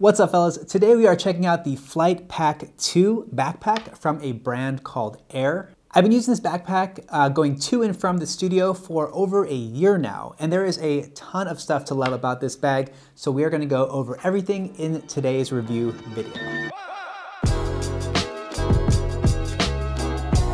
What's up fellas? Today we are checking out the Flight Pack 2 backpack from a brand called Aer. I've been using this backpack uh, going to and from the studio for over a year now, and there is a ton of stuff to love about this bag, so we are gonna go over everything in today's review video.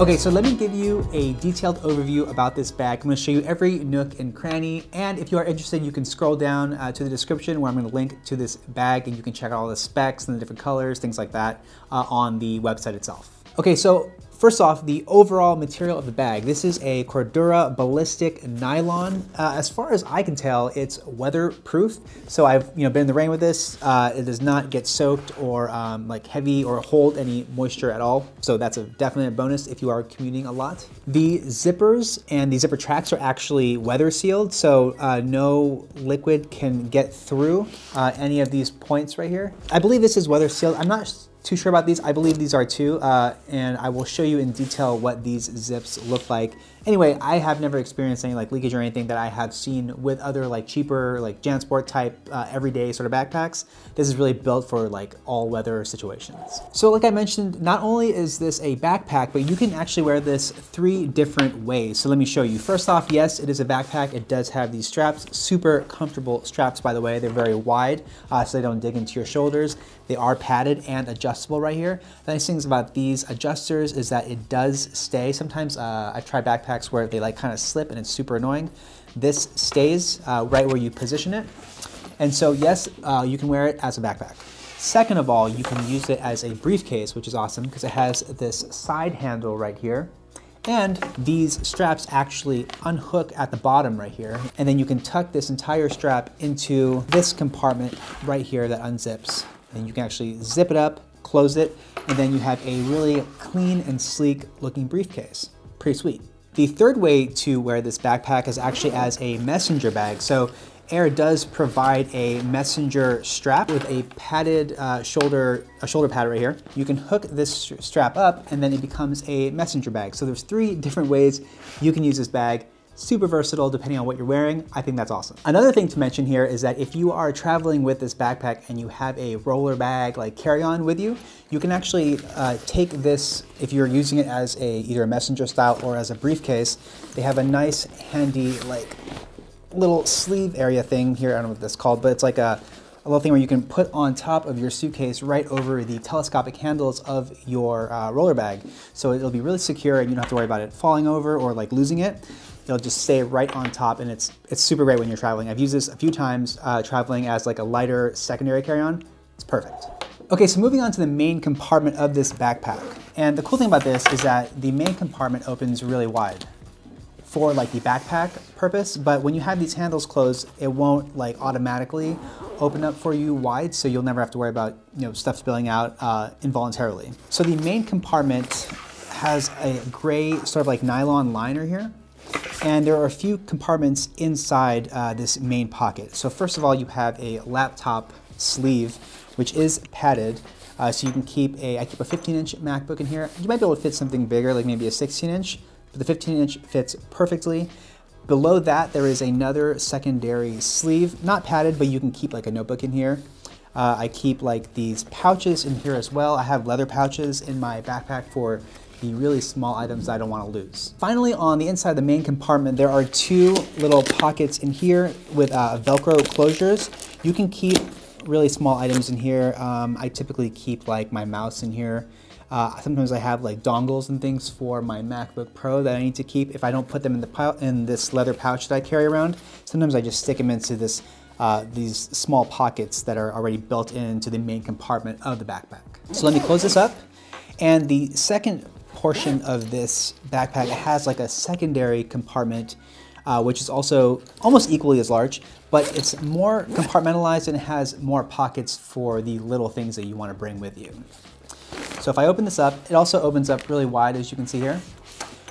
Okay, so let me give you a detailed overview about this bag. I'm gonna show you every nook and cranny, and if you are interested, you can scroll down uh, to the description where I'm gonna link to this bag and you can check out all the specs and the different colors, things like that, uh, on the website itself. Okay, so First off, the overall material of the bag. This is a Cordura ballistic nylon. Uh, as far as I can tell, it's weatherproof. So I've you know been in the rain with this. Uh, it does not get soaked or um, like heavy or hold any moisture at all. So that's a definite bonus if you are commuting a lot. The zippers and the zipper tracks are actually weather sealed. So uh, no liquid can get through uh, any of these points right here. I believe this is weather sealed. I'm not too sure about these. I believe these are too, uh, and I will show you in detail what these zips look like. Anyway, I have never experienced any like leakage or anything that I have seen with other like cheaper like JanSport type uh, everyday sort of backpacks. This is really built for like all weather situations. So like I mentioned, not only is this a backpack, but you can actually wear this three different ways. So let me show you. First off, yes, it is a backpack. It does have these straps, super comfortable straps, by the way. They're very wide, uh, so they don't dig into your shoulders. They are padded and adjustable right here. The nice things about these adjusters is that it does stay. Sometimes uh, I've tried backpacks where they like kind of slip and it's super annoying. This stays uh, right where you position it. And so yes, uh, you can wear it as a backpack. Second of all, you can use it as a briefcase, which is awesome because it has this side handle right here. And these straps actually unhook at the bottom right here. And then you can tuck this entire strap into this compartment right here that unzips. And you can actually zip it up, close it, and then you have a really clean and sleek looking briefcase. Pretty sweet. The third way to wear this backpack is actually as a messenger bag. So Aer does provide a messenger strap with a padded uh, shoulder, a shoulder pad right here. You can hook this strap up and then it becomes a messenger bag. So there's three different ways you can use this bag super versatile depending on what you're wearing. I think that's awesome. Another thing to mention here is that if you are traveling with this backpack and you have a roller bag like carry-on with you, you can actually uh, take this, if you're using it as a either a messenger style or as a briefcase, they have a nice handy like little sleeve area thing here. I don't know what that's called, but it's like a, a little thing where you can put on top of your suitcase right over the telescopic handles of your uh, roller bag. So it'll be really secure and you don't have to worry about it falling over or like losing it it'll just stay right on top and it's it's super great when you're traveling. I've used this a few times uh, traveling as like a lighter secondary carry-on. It's perfect. Okay, so moving on to the main compartment of this backpack. And the cool thing about this is that the main compartment opens really wide for like the backpack purpose, but when you have these handles closed, it won't like automatically open up for you wide, so you'll never have to worry about you know stuff spilling out uh, involuntarily. So the main compartment has a gray sort of like nylon liner here, and there are a few compartments inside uh, this main pocket. So first of all, you have a laptop sleeve, which is padded. Uh, so you can keep a, I keep a 15 inch MacBook in here. You might be able to fit something bigger, like maybe a 16 inch, but the 15 inch fits perfectly. Below that, there is another secondary sleeve, not padded, but you can keep like a notebook in here. Uh, I keep like these pouches in here as well. I have leather pouches in my backpack for the really small items I don't want to lose. Finally, on the inside of the main compartment, there are two little pockets in here with uh, Velcro closures. You can keep really small items in here. Um, I typically keep like my mouse in here. Uh, sometimes I have like dongles and things for my MacBook Pro that I need to keep. If I don't put them in the in this leather pouch that I carry around, sometimes I just stick them into this uh, these small pockets that are already built into the main compartment of the backpack. So let me close this up. And the second portion of this backpack it has like a secondary compartment uh, which is also almost equally as large, but it's more compartmentalized and has more pockets for the little things that you want to bring with you. So if I open this up, it also opens up really wide as you can see here.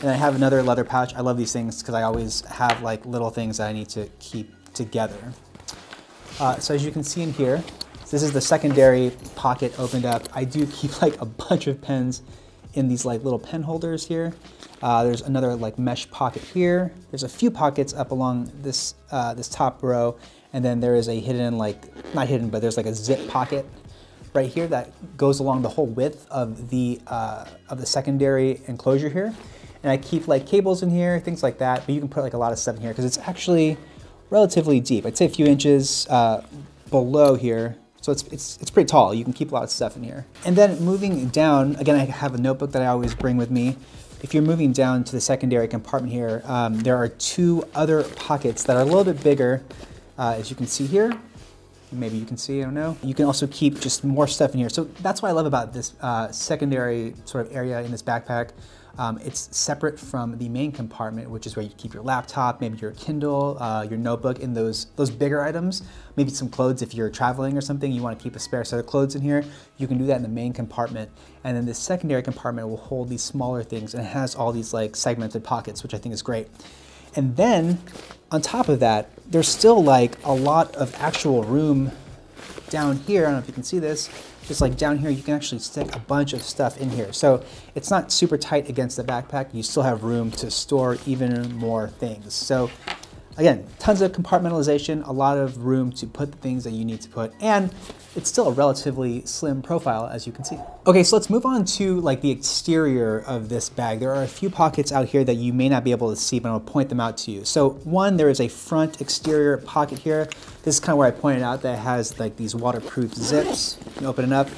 And I have another leather pouch. I love these things because I always have like little things that I need to keep together. Uh, so as you can see in here, this is the secondary pocket opened up. I do keep like a bunch of pens in these like little pen holders here. Uh, there's another like mesh pocket here. There's a few pockets up along this, uh, this top row. And then there is a hidden like, not hidden, but there's like a zip pocket right here that goes along the whole width of the, uh, of the secondary enclosure here. And I keep like cables in here, things like that, but you can put like a lot of stuff in here because it's actually relatively deep. I'd say a few inches uh, below here. So it's, it's, it's pretty tall. You can keep a lot of stuff in here. And then moving down, again, I have a notebook that I always bring with me. If you're moving down to the secondary compartment here, um, there are two other pockets that are a little bit bigger, uh, as you can see here. Maybe you can see, I don't know. You can also keep just more stuff in here. So that's what I love about this uh, secondary sort of area in this backpack. Um, it's separate from the main compartment, which is where you keep your laptop, maybe your Kindle, uh, your notebook, in those, those bigger items. Maybe some clothes if you're traveling or something, you want to keep a spare set of clothes in here. You can do that in the main compartment. And then the secondary compartment will hold these smaller things and it has all these like segmented pockets, which I think is great. And then on top of that, there's still like a lot of actual room down here. I don't know if you can see this just like down here, you can actually stick a bunch of stuff in here. So it's not super tight against the backpack. You still have room to store even more things. So again, tons of compartmentalization, a lot of room to put the things that you need to put, and it's still a relatively slim profile as you can see. Okay, so let's move on to like the exterior of this bag. There are a few pockets out here that you may not be able to see, but I'll point them out to you. So one, there is a front exterior pocket here. This is kind of where I pointed out that has like these waterproof zips. You open it up.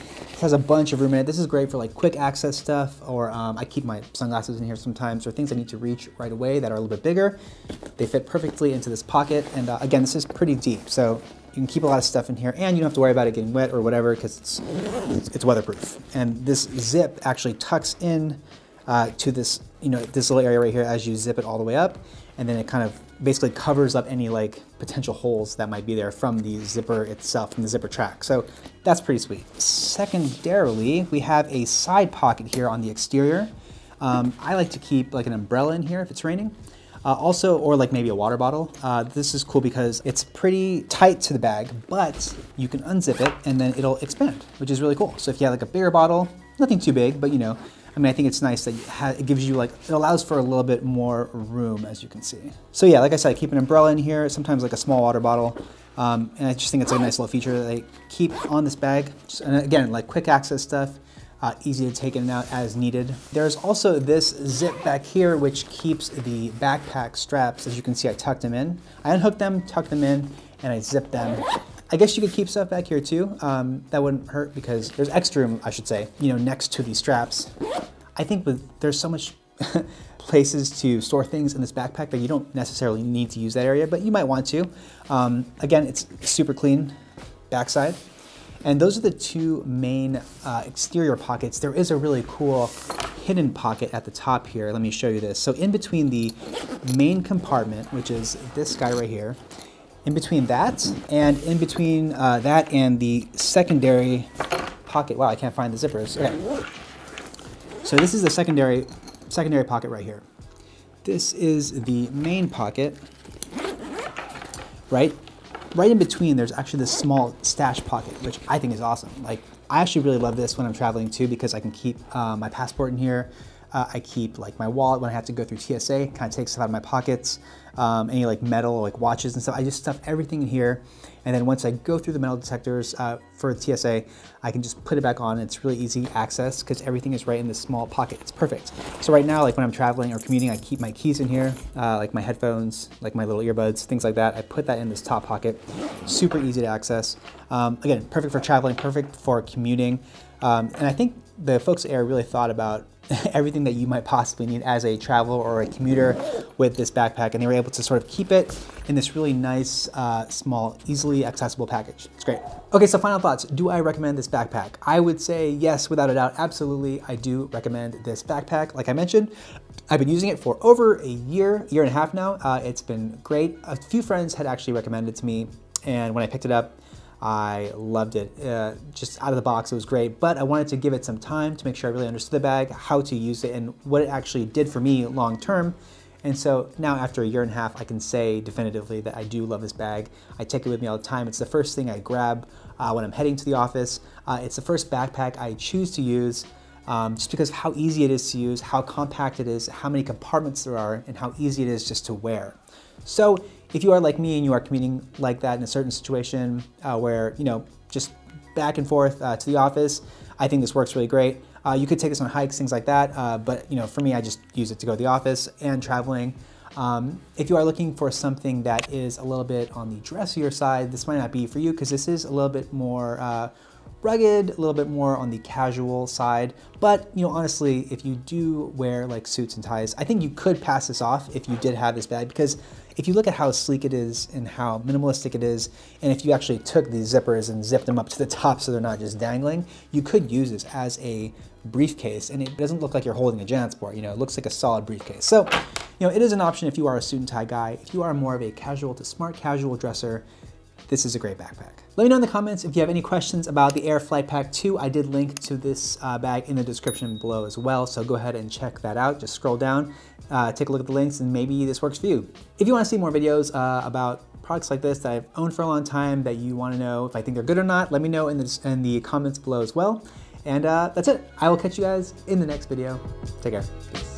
Has a bunch of room in it. This is great for like quick access stuff, or um, I keep my sunglasses in here sometimes, or things I need to reach right away that are a little bit bigger. They fit perfectly into this pocket, and uh, again, this is pretty deep, so you can keep a lot of stuff in here, and you don't have to worry about it getting wet or whatever because it's, it's weatherproof. And this zip actually tucks in uh, to this, you know, this little area right here as you zip it all the way up, and then it kind of basically covers up any like potential holes that might be there from the zipper itself, from the zipper track. So that's pretty sweet. Secondarily, we have a side pocket here on the exterior. Um, I like to keep like an umbrella in here if it's raining. Uh, also, or like maybe a water bottle. Uh, this is cool because it's pretty tight to the bag, but you can unzip it and then it'll expand, which is really cool. So if you have like a bigger bottle, nothing too big, but you know, I mean, I think it's nice that it gives you like, it allows for a little bit more room as you can see. So yeah, like I said, I keep an umbrella in here, sometimes like a small water bottle. Um, and I just think it's a nice little feature that I keep on this bag. And again, like quick access stuff, uh, easy to take in and out as needed. There's also this zip back here, which keeps the backpack straps. As you can see, I tucked them in. I unhooked them, tucked them in, and I zipped them. I guess you could keep stuff back here too. Um, that wouldn't hurt because there's extra room, I should say, you know, next to these straps. I think with, there's so much places to store things in this backpack that you don't necessarily need to use that area, but you might want to. Um, again, it's super clean backside. And those are the two main uh, exterior pockets. There is a really cool hidden pocket at the top here. Let me show you this. So in between the main compartment, which is this guy right here, in between that and in between uh, that and the secondary pocket. Wow, I can't find the zippers. Okay. So this is the secondary secondary pocket right here. This is the main pocket, right? Right in between, there's actually this small stash pocket, which I think is awesome. Like, I actually really love this when I'm traveling too because I can keep uh, my passport in here. Uh, I keep like my wallet when I have to go through TSA, kind of takes stuff out of my pockets. Um, any like metal, like watches and stuff. I just stuff everything in here. And then once I go through the metal detectors uh, for TSA, I can just put it back on. It's really easy access because everything is right in this small pocket. It's perfect. So right now, like when I'm traveling or commuting, I keep my keys in here, uh, like my headphones, like my little earbuds, things like that. I put that in this top pocket. Super easy to access. Um, again, perfect for traveling, perfect for commuting. Um, and I think the folks at Aer really thought about everything that you might possibly need as a traveler or a commuter with this backpack. And they were able to sort of keep it in this really nice, uh, small, easily accessible package. It's great. Okay, so final thoughts. Do I recommend this backpack? I would say yes, without a doubt. Absolutely, I do recommend this backpack. Like I mentioned, I've been using it for over a year, year and a half now. Uh, it's been great. A few friends had actually recommended it to me. And when I picked it up, I loved it. Uh, just out of the box, it was great, but I wanted to give it some time to make sure I really understood the bag, how to use it, and what it actually did for me long term. And so now after a year and a half, I can say definitively that I do love this bag. I take it with me all the time. It's the first thing I grab uh, when I'm heading to the office. Uh, it's the first backpack I choose to use um, just because of how easy it is to use, how compact it is, how many compartments there are, and how easy it is just to wear. So if you are like me and you are commuting like that in a certain situation uh, where, you know, just back and forth uh, to the office, I think this works really great. Uh, you could take this on hikes, things like that, uh, but you know, for me, I just use it to go to the office and traveling. Um, if you are looking for something that is a little bit on the dressier side, this might not be for you because this is a little bit more uh, rugged, a little bit more on the casual side. But, you know, honestly, if you do wear like suits and ties, I think you could pass this off if you did have this bag because if you look at how sleek it is and how minimalistic it is, and if you actually took these zippers and zipped them up to the top so they're not just dangling, you could use this as a briefcase and it doesn't look like you're holding a JanSport, you know, it looks like a solid briefcase. So, you know, it is an option if you are a suit and tie guy. If you are more of a casual to smart casual dresser, this is a great backpack. Let me know in the comments if you have any questions about the Aer Flight Pack 2. I did link to this uh, bag in the description below as well, so go ahead and check that out. Just scroll down, uh, take a look at the links, and maybe this works for you. If you want to see more videos uh, about products like this that I've owned for a long time that you want to know if I think they're good or not, let me know in the, in the comments below as well. And uh, that's it. I will catch you guys in the next video. Take care. Peace.